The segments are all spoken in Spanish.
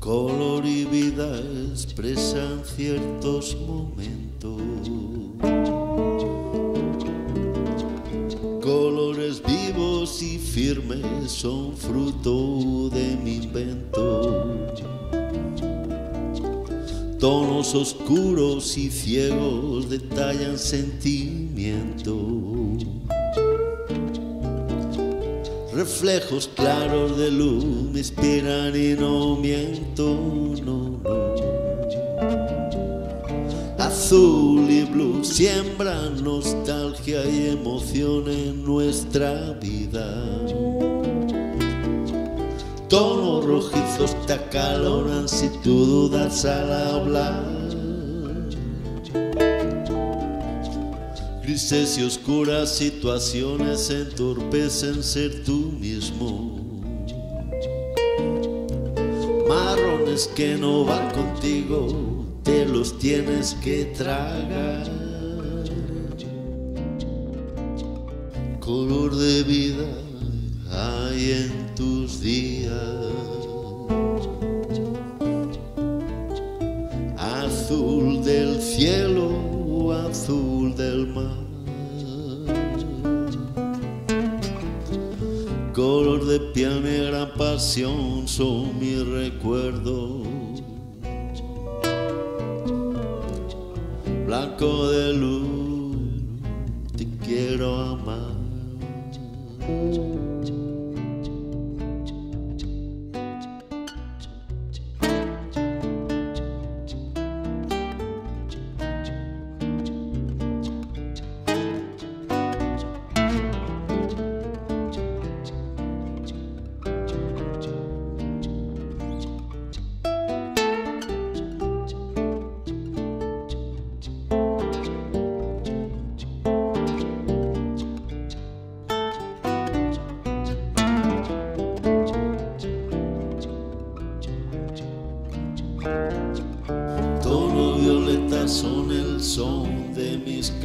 Color y vida expresan ciertos momentos. Y firmes son fruto de mi invento. Tonos oscuros y ciegos detallan sentimientos. Reflejos claros de luz me inspiran y no miento, no, no. Azul y blue siembran nostalgia y emoción en nuestra vida. Tonos rojizos te acaloran si tú dudas al hablar. Grises y oscuras situaciones entorpecen ser tú mismo. Marrones que no van contigo, los tienes que tragar. Color de vida hay en tus días. Azul del cielo, azul del mar. Color de piel, negra pasión son mis recuerdos. Blanco de luz, te quiero amar.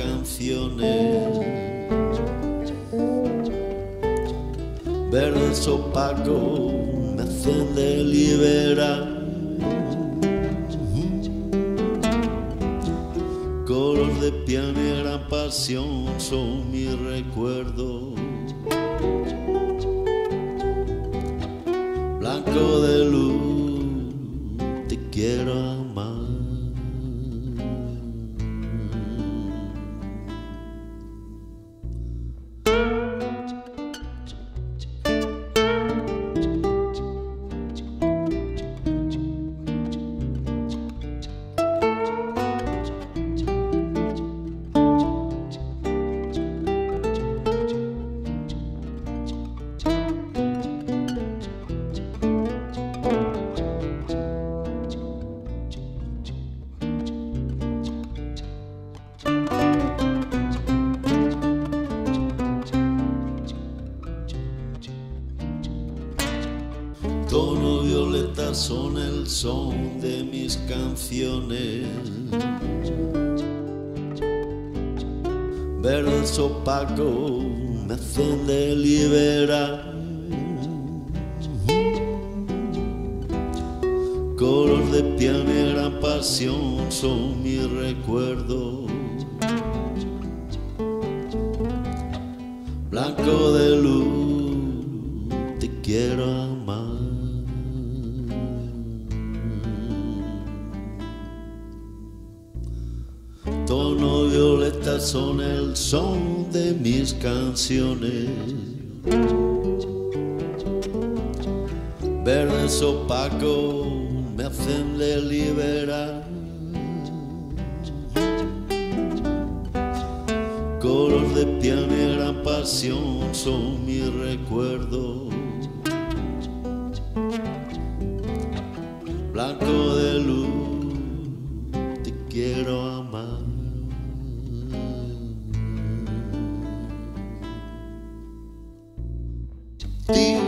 Canciones. Verdes opaco me hacen deliberar. Color de piel negra pasión son mis recuerdos. Blanco de luz, te quiero amar. Tono violeta son el son de mis canciones. Verdes opaco me hacen deliberar. Color de piel negra pasión son mis recuerdos. Blanco de luz, Tono violeta son el son de mis canciones. Verdes opaco me hacen deliberar. Color de piel negra pasión son mis recuerdos. Blanco de luz, te quiero. deep.